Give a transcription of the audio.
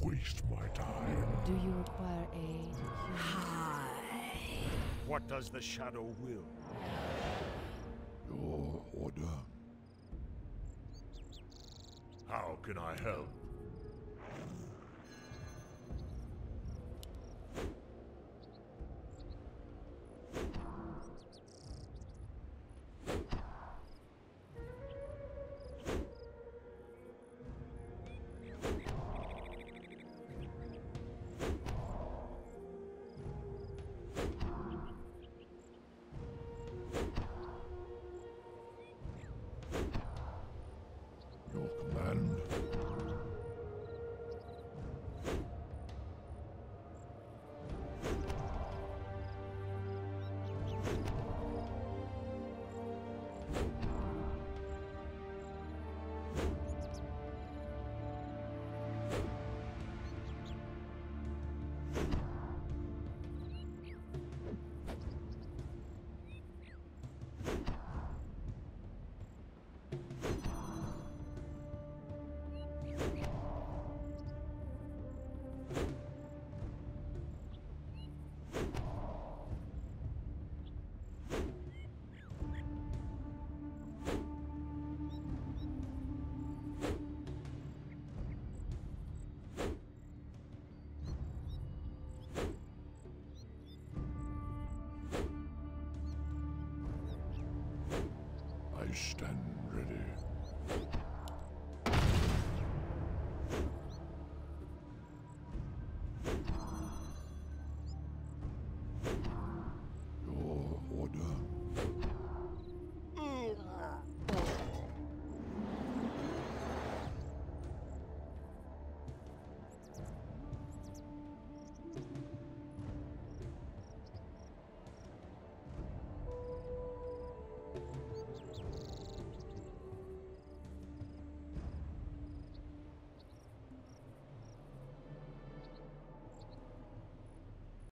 waste my time. Do you require aid? Hi. What does the Shadow will? Your order. How can I help? I stand ready.